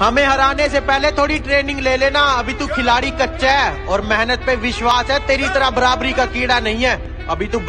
हमें हराने से पहले थोड़ी ट्रेनिंग ले लेना। अभी तू खिलाड़ी कच्चा है और मेहनत पे विश्वास है। तेरी तरह बराबरी का कीड़ा नहीं है। अभी तू